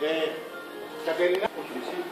Eh, Caterina? Sì, sì.